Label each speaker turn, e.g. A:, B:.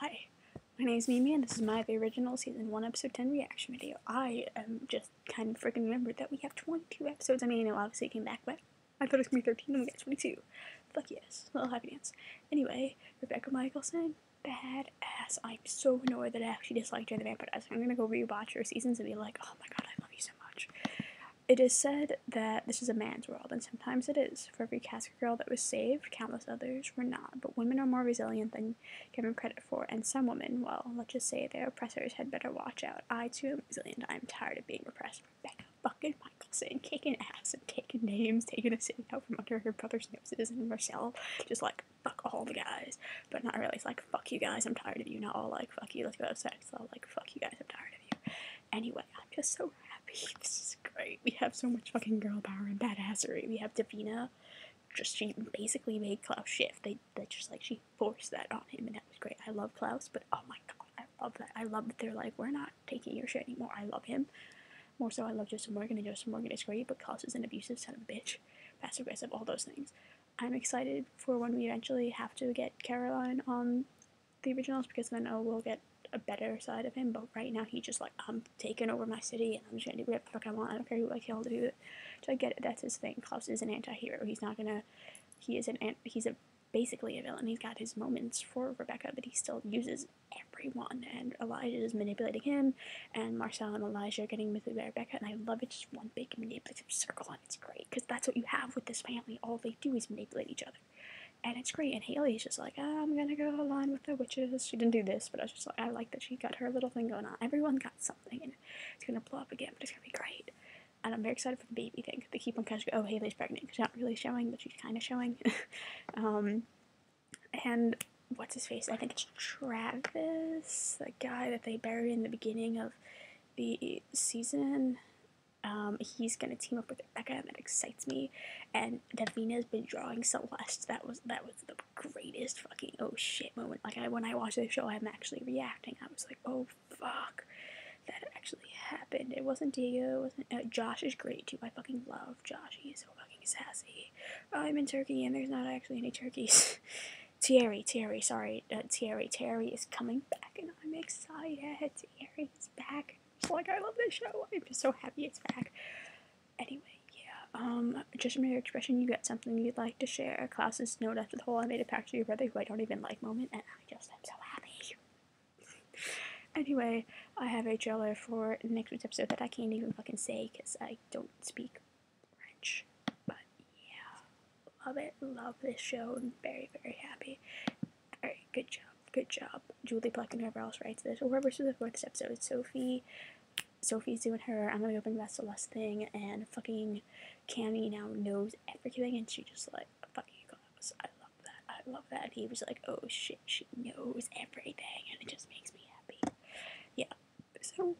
A: Hi, my name is Mimi and this is my The Original Season 1 Episode 10 reaction video. I um, just kind of freaking remembered that we have 22 episodes. I mean, it obviously came back, but I thought it was going to be 13 and we got 22. Fuck yes. Little happy dance. Anyway, Rebekah Mikaelson, badass. I'm so annoyed that I actually disliked her The Vampire Diaries. I'm going to go rewatch her seasons and be like, oh my god, I love you so much. It is said that this is a man's world, and sometimes it is. For every Casket girl that was saved, countless others were not. But women are more resilient than given credit for, and some women, well, let's just say their oppressors had better watch out. I too am resilient. I am tired of being repressed. Rebecca fucking Michelson kicking ass and taking names, taking a city out from under her brother's noses, and Marcel just like fuck all the guys, but not really. It's like fuck you guys, I'm tired of you. Not all like fuck you, let's go have sex. All like fuck you guys, I'm tired of you. Anyway, I'm just so happy. This is great. We have so much fucking girl power and badassery. We have Davina. Just she basically made Klaus shift. They they just like she forced that on him, and that was great. I love Klaus, but oh my god, I love that. I love that they're like we're not taking your shit anymore. I love him. More so, I love Joseph Morgan, and Joseph Morgan is great, but Klaus is an abusive son of a bitch, passive aggressive, all those things. I'm excited for when we eventually have to get Caroline on the originals because then oh, we'll get a better side of him, but right now he's just like, I'm taking over my city and I'm just gonna do whatever fuck I want. I don't care who I kill to do it. So I get it. That's his thing. Klaus is an anti-hero. He's not gonna. He is an. He's a basically a villain. He's got his moments for Rebekah, but he still uses everyone. And Elijah is manipulating him, and Marcel and Elijah are getting manipulated by Rebekah. And I love it. Just one big manipulative circle, and it's great because that's what you have with this family. All they do is manipulate each other and it's great. And Hayley's just like, oh, I'm gonna go align with the witches. She didn't do this, but I was just like, I like that she got her little thing going on. Everyone got something, and it's gonna blow up again, but it's gonna be great. And I'm very excited for the baby thing. They keep on of, oh, Hayley's pregnant. She's not really showing, but she's kind of showing. um, and what's his face? I think it's Travis, the guy that they buried in the beginning of the season. Um, he's gonna team up with Rebekah, and that excites me. And Davina's been drawing Celeste. That was that was the greatest fucking oh shit moment. Like I when I watched the show, I'm actually reacting. I was like, oh fuck, that actually happened. It wasn't Diego. It wasn't uh, Josh is great too. I fucking love Josh. He's so fucking sassy. I'm in Turkey, and there's not actually any turkeys. Thierry, Thierry, sorry, uh, Thierry, Thierry is coming back, and I'm excited. Thierry is back like, I love this show. I'm just so happy it's back. Anyway, yeah. Um, just from your expression, you got something you'd like to share. Klaus's note after the whole I made a pact to your brother who I don't even like moment, and I just am so happy. anyway, I have a trailer for next week's episode that I can't even fucking say because I don't speak French. But yeah, love it. Love this show. I'm very, very happy. Very good job. Good job. Julie Plec and whoever else writes this, or whoever's the fourth episode. Sophie, Sophie's doing her I'm gonna go bring that last thing, and fucking Cami now knows everything, and she just like, fuck you guys, I love that, I love that. And he was like, oh shit, she knows everything, and it just makes me happy. Yeah, so